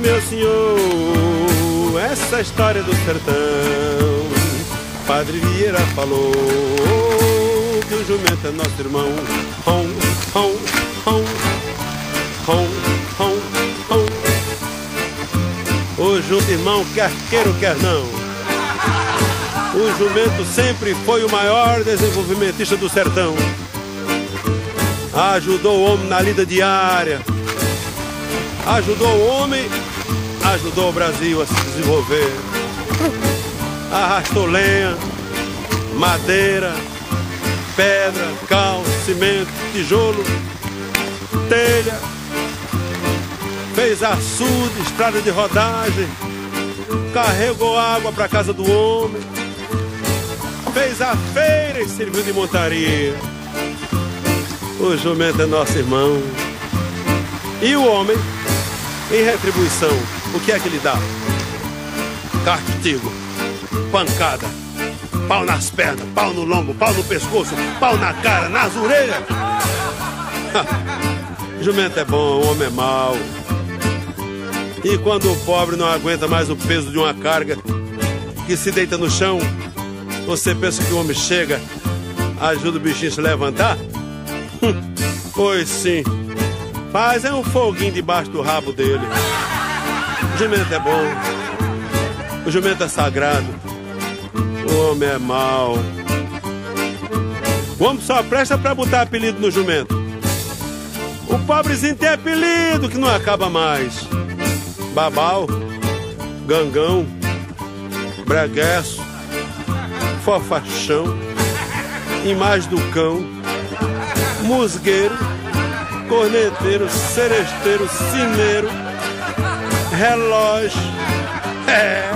meu senhor, essa história do sertão. Padre Vieira falou que o jumento é nosso irmão. Hom, hom, hom, hom, hom, hom. O jumento irmão, quer queira ou quer não. O jumento sempre foi o maior desenvolvimentista do sertão. Ajudou o homem na lida diária. Ajudou o homem, ajudou o Brasil a se desenvolver. Arrastou lenha, madeira, pedra, cal, cimento, tijolo, telha. Fez açude, estrada de rodagem. Carregou água para casa do homem. Fez a feira e serviu de montaria. O jumento é nosso irmão. E o homem, em retribuição, o que é que ele dá? Castigo, pancada, pau nas pernas, pau no lombo, pau no pescoço, pau na cara, nas orelhas. Jumento é bom, homem é mau. E quando o pobre não aguenta mais o peso de uma carga que se deita no chão, você pensa que o homem chega, ajuda o bichinho a se levantar? Pois sim. Fazem um foguinho debaixo do rabo dele. O jumento é bom. O jumento é sagrado. O homem é mau. O homem só presta pra botar apelido no jumento. O pobrezinho tem apelido que não acaba mais. Babal, gangão, bregueço, fofachão, imagem do cão, musgueiro, corneteiro, seresteiro, cineiro, relógio. É,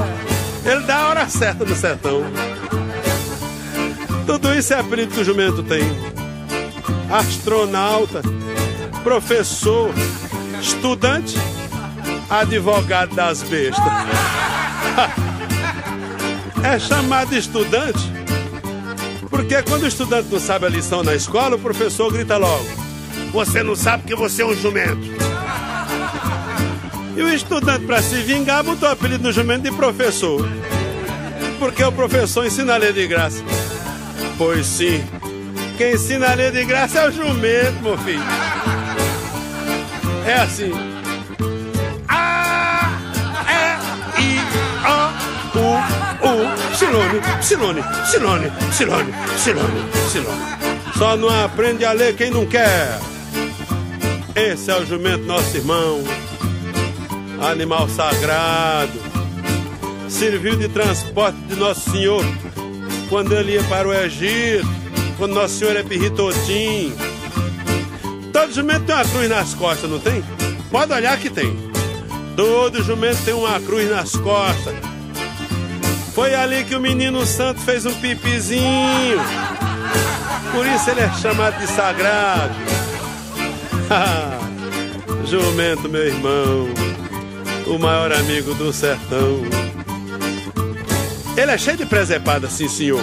ele dá a hora certa no sertão. Tudo isso é apelido que o jumento tem. Astronauta, professor, estudante, advogado das bestas. É chamado estudante porque quando o estudante não sabe a lição na escola, o professor grita logo: Você não sabe que você é um jumento. E o estudante, para se vingar, botou o apelido no jumento de professor. Porque o professor ensina a ler de graça. Pois sim, quem ensina a ler de graça é o jumento, meu filho. É assim. A, E, I, O, U, U. Silone, Silone, Silone, Silone, Silone, Silone. Só não aprende a ler quem não quer. Esse é o jumento nosso irmão, animal sagrado. Serviu de transporte de Nosso Senhor quando ele ia para o Egito, quando Nosso Senhor é pirritotim. Todo jumento tem uma cruz nas costas, não tem? Pode olhar que tem. Todo jumento tem uma cruz nas costas. Foi ali que o menino santo fez um pipizinho. Por isso ele é chamado de sagrado. Jumento, meu irmão, o maior amigo do sertão. Ele é cheio de presepada, sim, senhor.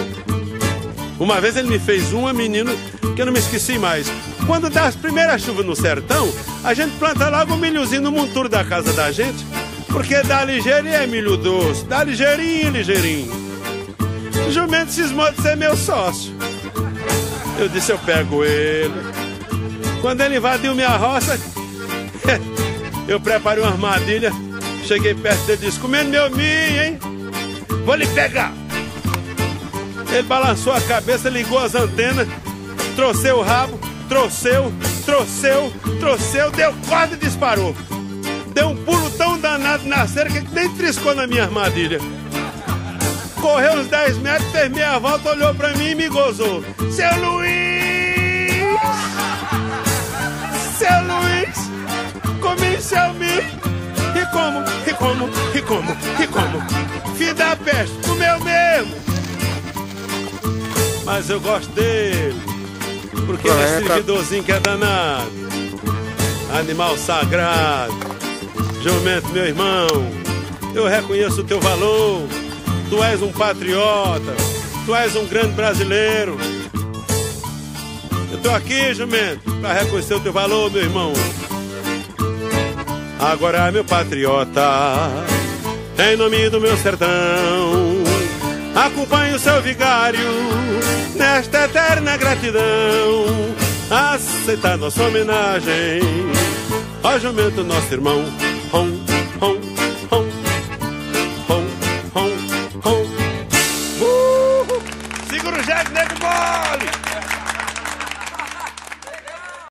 Uma vez ele me fez uma, menino, que eu não me esqueci mais. Quando dá as primeiras chuvas no sertão, a gente planta logo um milhozinho no monturo da casa da gente. Porque dá ligeirinho é milho doce, dá ligeirinho, ligeirinho. O jumento cismou de ser meu sócio. Eu disse, eu pego ele. Quando ele invadiu minha roça, eu preparei uma armadilha. Cheguei perto dele e disse, comendo meu milho, hein? Vou lhe pegar. Ele balançou a cabeça, ligou as antenas, trouxeu o rabo, trouxeu, trouxeu, trouxeu, deu corda e disparou deu um pulo tão danado na cerca que nem triscou na minha armadilha. Correu uns 10 metros, fez meia volta, olhou pra mim e me gozou. Seu Luiz! E como, e como? Filho da peste, comeu mesmo! Mas eu gosto dele, porque ele é servidorzinho que é danado. Animal sagrado. Jumento, meu irmão, eu reconheço o teu valor. Tu és um patriota, tu és um grande brasileiro. Eu tô aqui, Jumento, para reconhecer o teu valor, meu irmão. Agora, meu patriota, em nome do meu sertão, acompanhe o seu vigário nesta eterna gratidão. Aceitar nossa homenagem ao jumento, nosso irmão.